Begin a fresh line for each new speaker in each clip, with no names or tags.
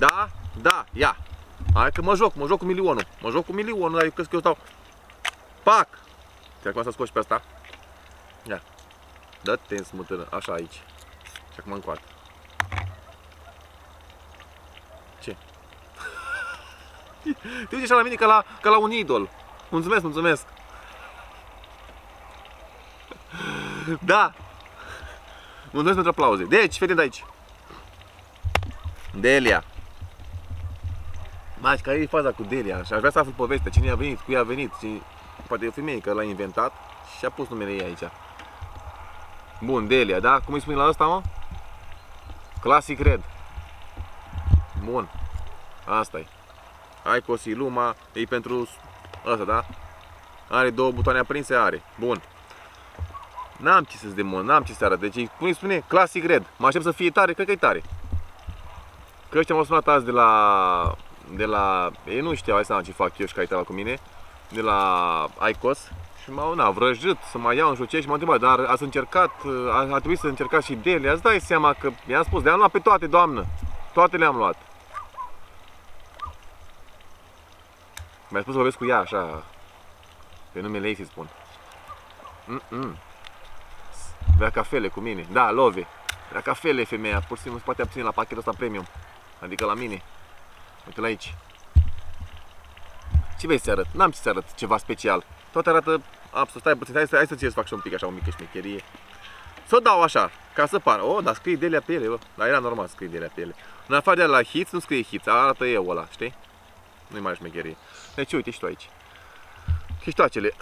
Da? Da, ia. Hai că mă joc, mă joc cu milionul. Mă joc cu milionul, dar eu crezi că eu stau... Pac! Și acum să scoți pe asta. Ia. Dă-te în smutână, așa aici. Și acum încoate. Ce? Te uiți așa la mine ca la, ca la un idol. Mulțumesc, mulțumesc. Da. Mulțumesc pentru aplauze. Deci, vedem de aici. Delia. Mai, care e faza cu Delia? Și aș vrea să aflu povestea. Cine a venit, cui a venit. Și... Poate e o femeie care l-a inventat și a pus numele ei aici. Bun, Delia, da? Cum îi spune la ăsta, mă? Classic Red. Bun. asta e. Ai Cosiluma, e pentru ăsta, da? Are două butoane aprinse? Are. Bun. N-am ce să-ți demon, n-am ce să arăt. Deci, cum îi spune? Classic Red. Mă aștept să fie tare, cred că e tare. Că ăștia m-au sunat azi de la... De la... Ei nu știau, hai să ce fac eu și care cu mine. De la ICOS. Și m-au na, vrăjit să mai iau în știu ce și m-au întrebat, dar ați încercat, a, a trebuit să încercați și de ele. Ați dai seama că i-am spus, le-am luat pe toate, doamnă. Toate le-am luat. Mi-a spus să vorbesc cu ea așa, pe numele ei să spun. Mm -mm. Vrea cafele cu mine. Da, love. Vrea cafele femeia. Pur și simplu se poate abține la pachetul ăsta premium. Adică la mine. Uite la aici. Ce vrei să arăt? N-am ce să arăt ceva special. Tot arată absolut. Stai puțin, hai să, hai să ți fac și un pic așa, o mică șmecherie. Să o dau așa, ca să pară. Oh, dar scrie Delia pe ele, bă. Dar era normal să scrie Delia pe ele. În afară de la hits, nu scrie hits, arată eu ăla, știi? Nu-i mai șmecherie. Deci uite și tu aici. Chiștoacele.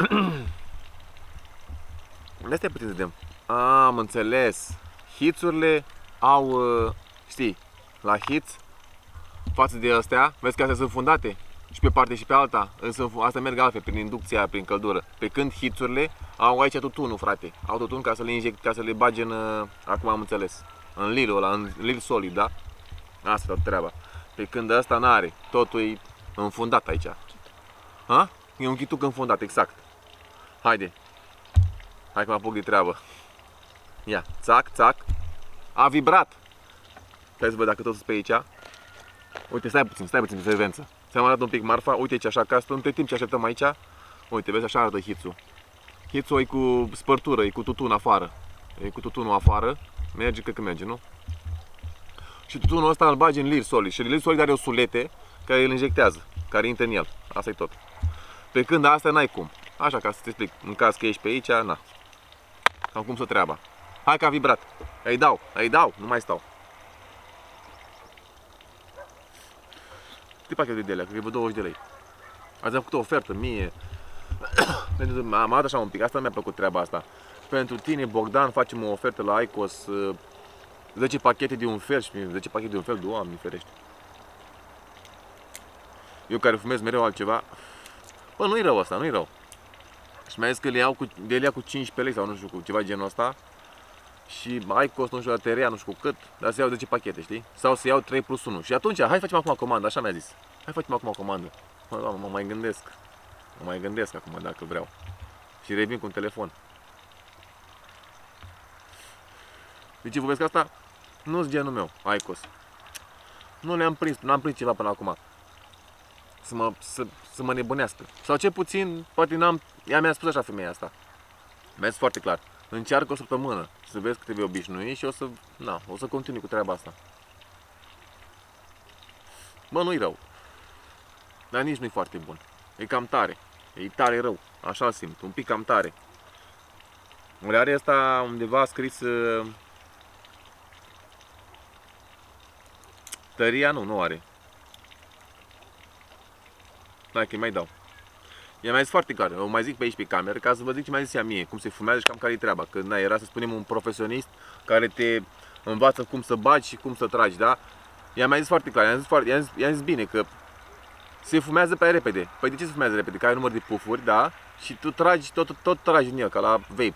De astea putem să vedem. Am înțeles. Hitsurile au, uh, știi, la hits față de astea, vezi că astea sunt fundate și pe parte și pe alta, însă asta merg altfel, prin inducția, prin căldură. Pe când hitsurile au aici tutunul, frate. Au tutun ca să le inject, ca să le bage în, uh, acum am înțeles, în lilul ăla, în lil solid, da? Asta e tot treaba. Pe când ăsta n-are, totul e înfundat aici. Ha? E un chituc înfundat, exact. Haide. Hai că mă apuc de treabă. Ia, țac, țac. A vibrat. Hai să văd dacă tot sunt pe aici. Uite, stai puțin, stai puțin de servență. Ți-am arătat un pic marfa. Uite aici așa, ca între timp ce așteptăm aici. Uite, vezi, așa arată hițul. Hițul e cu spărtură, e cu tutun afară. E cu tutunul afară. Merge, cred că merge, nu? Și tutunul ăsta îl bagi în lir solid. Și lir solid are o sulete care îl injectează, care intră în el. Asta e tot. Pe când asta n-ai cum. Așa, ca să te explic. În caz că ești pe aici, na. Cam cum să treaba. Hai că a vibrat. Îi dau, îi dau, nu mai stau. Câte pachete de alea? Cred că e 20 de lei. Ați făcut o ofertă mie. Pentru am dat așa un pic, asta mi-a plăcut treaba asta. Pentru tine, Bogdan, facem o ofertă la ICOS 10 uh, pachete de un fel și 10 pachete de un fel, doamne ferește. Eu care fumez mereu altceva, bă, nu-i rău asta, nu-i rău. Și mai zis că le iau cu, de le iau cu 15 lei sau nu știu, cu ceva genul ăsta. Și ai cost, nu știu, la terea, nu știu cu cât, dar să iau 10 pachete, știi? Sau să iau 3 plus 1. Și atunci, hai facem acum comandă, așa mi-a zis. Hai facem acum comandă. Mă, doamne, mă mai gândesc. Mă mai gândesc acum dacă vreau. Și revin cu un telefon. De ce vorbesc asta? Nu-s genul meu, Aicos. Nu le-am prins, n-am prins ceva până acum să mă, să, să mă nebunească. Sau ce puțin, poate n-am, ea mi-a spus așa femeia asta. Mi-a zis foarte clar. Încearcă o săptămână să vezi că te vei obișnui și o să, na, o să continui cu treaba asta. Bă, nu-i rău. Dar nici nu-i foarte bun. E cam tare. E tare rău. Așa simt. Un pic cam tare. Are asta undeva scris uh, Tăria nu, nu are. Hai că mai dau. I-am mai zis foarte clar, o mai zic pe aici pe cameră ca să vă zic ce mai zis ea mie, cum se fumează și cam care e treaba. Că na, era să spunem un profesionist care te învață cum să bagi și cum să tragi, da? I-am mai zis foarte clar, i-am zis, foarte, i-am zis, i-am zis bine că se fumează pe repede. Păi de ce se fumează repede? Că ai număr de pufuri, da? Și tu tragi, tot, tot, tot tragi în el, ca la vape.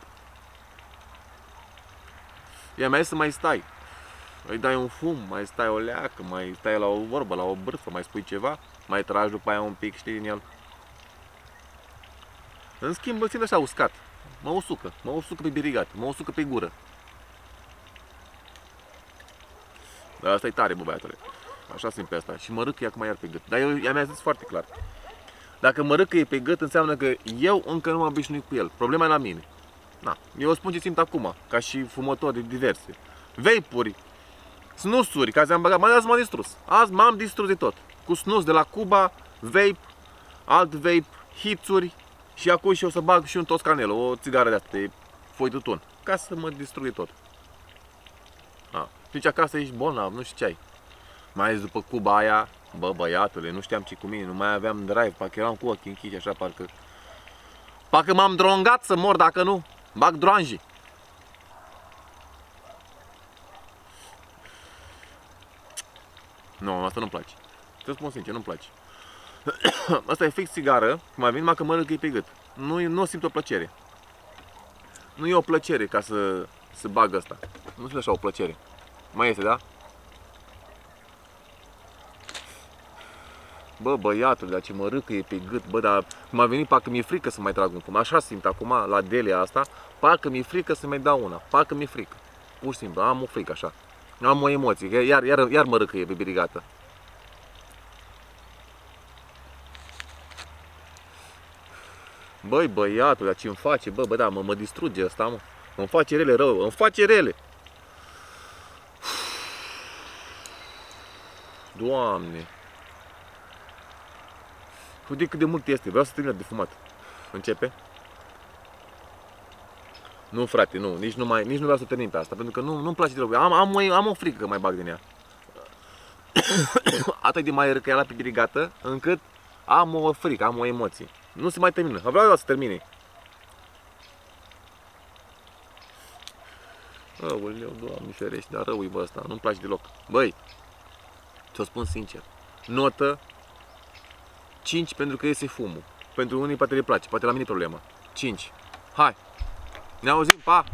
I-am mai zis să mai stai. Îi dai un fum, mai stai o leacă, mai stai la o vorbă, la o bârfă, mai spui ceva mai tragi după aia un pic, știi, din el. În schimb, îl țin așa uscat. Mă usucă, mă usucă pe birigat, mă usucă pe gură. Dar asta e tare, bă, băiatule. Așa simt pe asta. Și mă râcă acum iar pe gât. Dar eu, ea mi-a zis foarte clar. Dacă mă râcă e pe gât, înseamnă că eu încă nu m-am obișnuit cu el. Problema e la mine. Na, eu spun ce simt acum, ca și fumători diverse. Vape-uri, snusuri, ca ți-am băgat, mai azi m-am distrus. Azi m-am distrus de tot. Cu snus de la Cuba, vape, alt vape, hițuri și acum și o să bag și un toscanel, o țigară de asta de foi tutun, ca să mă distrug de tot. A. Deci acasă ești bolnav, nu știu ce ai. Mai ales după Cuba aia, bă băiatule, nu știam ce cu mine, nu mai aveam drive, parcă eram cu ochii închiși așa, parcă... Parcă m-am drongat să mor dacă nu, bag droanji. Nu, asta nu-mi place. Să spun sincer, nu-mi place. asta e fix țigară, cum a venit, mă că mă pe gât. Nu, nu simt o plăcere. Nu e o plăcere ca să, să bag asta. Nu simt așa o plăcere. Mai este, da? Bă, băiatul, dar ce mă râcă e pe gât, bă, dar cum a venit, parcă mi-e frică să mai trag un fum. Așa simt acum, la delia asta, parcă mi-e frică să mai dau una, parcă mi-e frică. Pur și simplu, am o frică așa. Am o emoție, iar, iar, iar mă râcă e pe birigată. Băi, băiatul, dar ce îmi face, bă, bă, da, mă, mă distruge asta, mă. Îmi face rele rău, îmi face rele. Doamne. Uite cât de mult este, vreau să termin de fumat. Începe? Nu, frate, nu, nici nu, mai, nici nu vreau să termin pe asta, pentru că nu, nu-mi place deloc. Am, am, am o frică că mai bag din ea. Atât de mai răcăiala pe dirigată, încât am o frică, am o emoție. Nu se mai termină. Vreau eu să termine. Aoleu, doamne ferești, dar rău bă ăsta, nu-mi place deloc. Băi, ți-o spun sincer, notă 5 pentru că iese fumul. Pentru unii poate le place, poate la mine e problema. 5. Hai! Ne auzim, pa!